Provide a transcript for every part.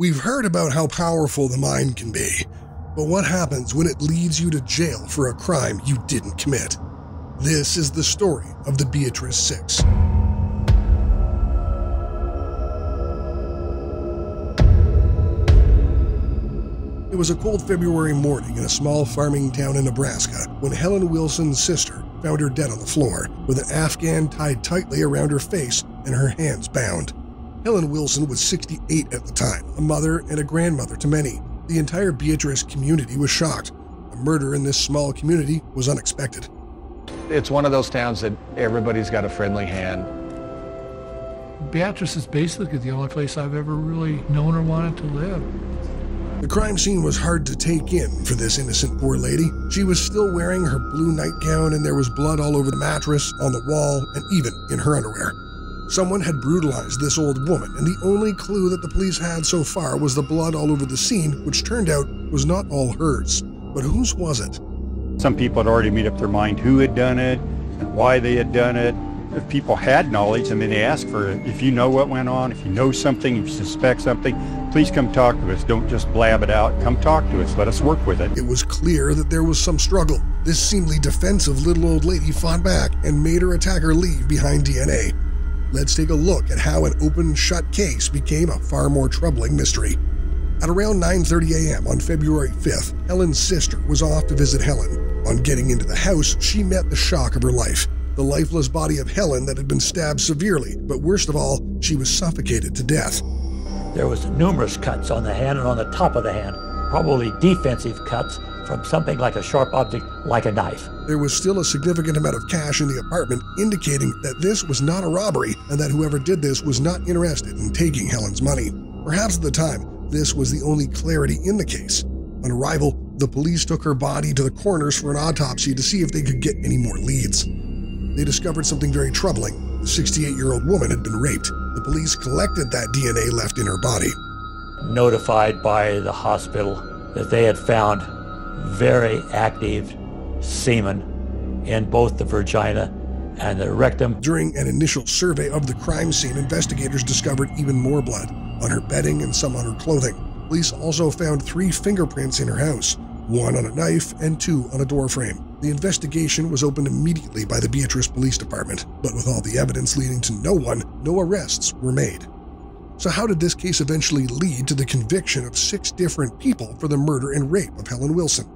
We've heard about how powerful the mind can be, but what happens when it leads you to jail for a crime you didn't commit? This is the story of the Beatrice Six. It was a cold February morning in a small farming town in Nebraska when Helen Wilson's sister found her dead on the floor with an Afghan tied tightly around her face and her hands bound. Helen Wilson was 68 at the time, a mother and a grandmother to many. The entire Beatrice community was shocked. A murder in this small community was unexpected. It's one of those towns that everybody's got a friendly hand. Beatrice is basically the only place I've ever really known or wanted to live. The crime scene was hard to take in for this innocent poor lady. She was still wearing her blue nightgown, and there was blood all over the mattress, on the wall, and even in her underwear. Someone had brutalized this old woman, and the only clue that the police had so far was the blood all over the scene, which turned out was not all hers. But whose was it? Some people had already made up their mind who had done it and why they had done it. If people had knowledge, I mean, they ask for it. If you know what went on, if you know something, if you suspect something, please come talk to us. Don't just blab it out. Come talk to us. Let us work with it. It was clear that there was some struggle. This seemingly defensive little old lady fought back and made her attacker leave behind DNA. Let's take a look at how an open shut case became a far more troubling mystery. At around 9:30 a.m. on February 5th, Helen's sister was off to visit Helen. On getting into the house, she met the shock of her life. The lifeless body of Helen that had been stabbed severely, but worst of all, she was suffocated to death. There was numerous cuts on the hand and on the top of the hand, probably defensive cuts from something like a sharp object like a knife. There was still a significant amount of cash in the apartment, indicating that this was not a robbery and that whoever did this was not interested in taking Helen's money. Perhaps at the time, this was the only clarity in the case. On arrival, the police took her body to the coroners for an autopsy to see if they could get any more leads. They discovered something very troubling. The 68 year old woman had been raped. The police collected that DNA left in her body. Notified by the hospital that they had found very active semen in both the vagina and the rectum. During an initial survey of the crime scene, investigators discovered even more blood on her bedding and some on her clothing. Police also found three fingerprints in her house one on a knife and two on a doorframe. The investigation was opened immediately by the Beatrice Police Department, but with all the evidence leading to no one, no arrests were made. So, how did this case eventually lead to the conviction of six different people for the murder and rape of Helen Wilson?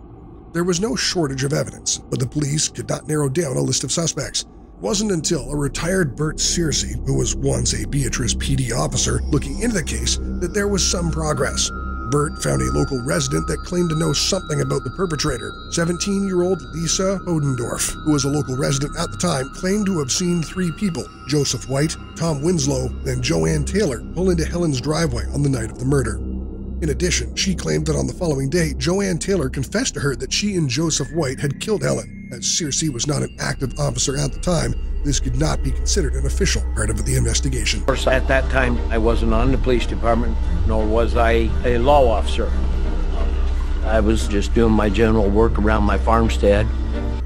There was no shortage of evidence, but the police could not narrow down a list of suspects. It wasn't until a retired Burt Searcey, who was once a Beatrice PD officer, looking into the case that there was some progress. Burt found a local resident that claimed to know something about the perpetrator. 17 year old Lisa Podendorf, who was a local resident at the time, claimed to have seen three people Joseph White, Tom Winslow, and JoAnn Taylor pull into Helen's driveway on the night of the murder. In addition, she claimed that on the following day, JoAnn Taylor confessed to her that she and Joseph White had killed Helen. As Searcey was not an active officer at the time, this could not be considered an official part of the investigation. Of course, at that time, I wasn't on the police department, nor was I a law officer. I was just doing my general work around my farmstead.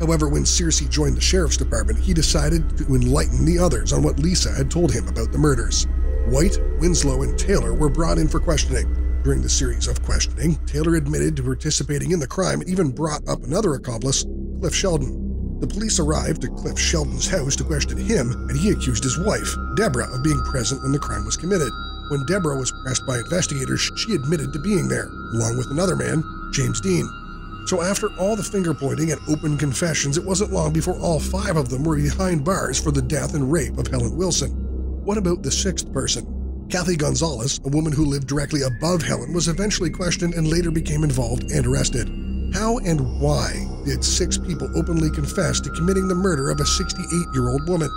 However, when Searcey joined the sheriff's department, he decided to enlighten the others on what Lisa had told him about the murders. White, Winslow, and Taylor were brought in for questioning. During the series of questioning, Taylor admitted to participating in the crime and even brought up another accomplice, Cliff Shelden. The police arrived at Cliff Shelden's house to question him, and he accused his wife, Deborah, of being present when the crime was committed. When Deborah was pressed by investigators, she admitted to being there, along with another man, James Dean. So, after all the finger pointing and open confessions, it wasn't long before all five of them were behind bars for the death and rape of Helen Wilson. What about the sixth person? Kathy Gonzalez, a woman who lived directly above Helen, was eventually questioned and later became involved and arrested. How and why did six people openly confess to committing the murder of a 68 year old woman?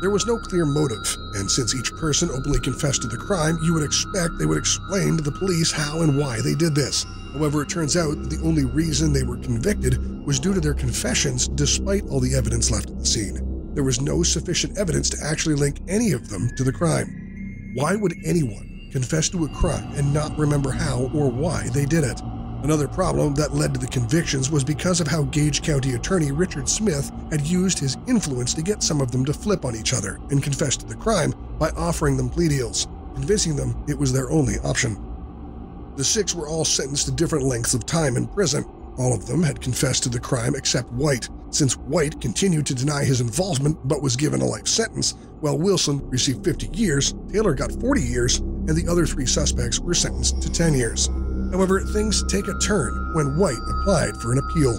There was no clear motive, and since each person openly confessed to the crime, you would expect they would explain to the police how and why they did this. However, it turns out that the only reason they were convicted was due to their confessions despite all the evidence left at the scene. There was no sufficient evidence to actually link any of them to the crime. Why would anyone confess to a crime and not remember how or why they did it? Another problem that led to the convictions was because of how Gage County Attorney Richard Smith had used his influence to get some of them to flip on each other and confess to the crime by offering them plea deals, convincing them it was their only option. The six were all sentenced to different lengths of time in prison. All of them had confessed to the crime except White. Since White continued to deny his involvement but was given a life sentence, while Wilson received 50 years, Taylor got 40 years, and the other three suspects were sentenced to 10 years. However, things take a turn when White applied for an appeal.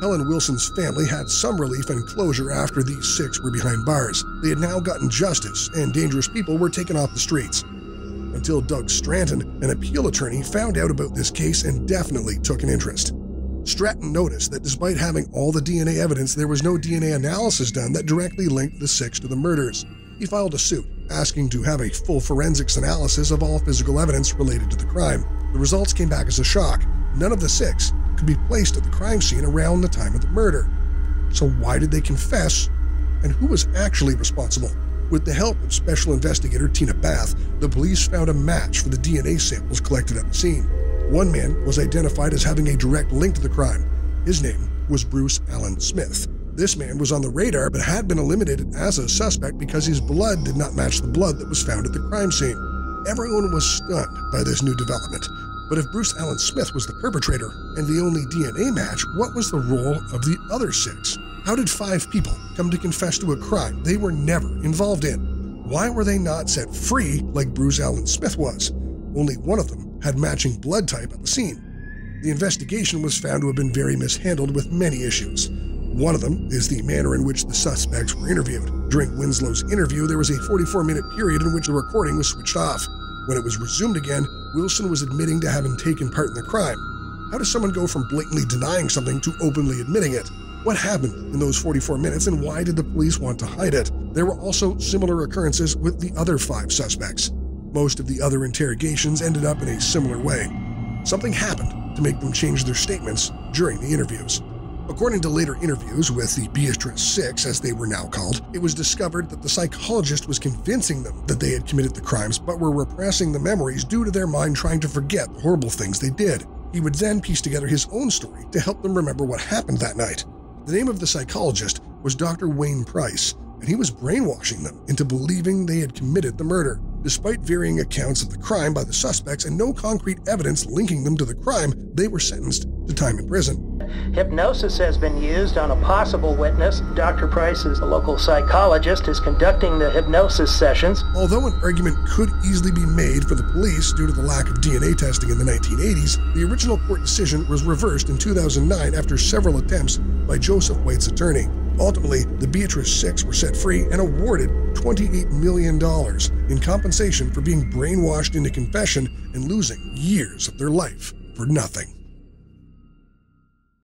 Helen Wilson's family had some relief and closure after these six were behind bars. They had now gotten justice, and dangerous people were taken off the streets. Until Doug Stratton, an appeal attorney, found out about this case and definitely took an interest. Stratton noticed that despite having all the DNA evidence, there was no DNA analysis done that directly linked the six to the murders. He filed a suit, asking to have a full forensics analysis of all physical evidence related to the crime. The results came back as a shock. None of the six could be placed at the crime scene around the time of the murder. So, why did they confess? And who was actually responsible? With the help of Special Investigator Tina Bath, the police found a match for the DNA samples collected at the scene. One man was identified as having a direct link to the crime. His name was Bruce Allen Smith. This man was on the radar but had been eliminated as a suspect because his blood did not match the blood that was found at the crime scene. Everyone was stunned by this new development. But if Bruce Allen Smith was the perpetrator and the only DNA match, what was the role of the other six? How did five people come to confess to a crime they were never involved in? Why were they not set free like Bruce Allen Smith was? Only one of them had matching blood type at the scene. The investigation was found to have been very mishandled with many issues. One of them is the manner in which the suspects were interviewed. During Winslow's interview, there was a 44 minute period in which the recording was switched off. When it was resumed again, Wilson was admitting to having taken part in the crime. How does someone go from blatantly denying something to openly admitting it? What happened in those 44 minutes and why did the police want to hide it? There were also similar occurrences with the other five suspects. Most of the other interrogations ended up in a similar way. Something happened to make them change their statements during the interviews. According to later interviews with the Beatrice Six, as they were now called, it was discovered that the psychologist was convincing them that they had committed the crimes but were repressing the memories due to their mind trying to forget the horrible things they did. He would then piece together his own story to help them remember what happened that night. The name of the psychologist was Dr. Wayne Price, and he was brainwashing them into believing they had committed the murder. Despite varying accounts of the crime by the suspects and no concrete evidence linking them to the crime, they were sentenced to time in prison. Hypnosis has been used on a possible witness. Dr. Price is a local psychologist, is conducting the hypnosis sessions. Although an argument could easily be made for the police due to the lack of DNA testing in the 1980s, the original court decision was reversed in 2009 after several attempts by Joseph White's attorney. Ultimately, the Beatrice Six were set free and awarded $28 million in compensation for being brainwashed into confession and losing years of their life for nothing.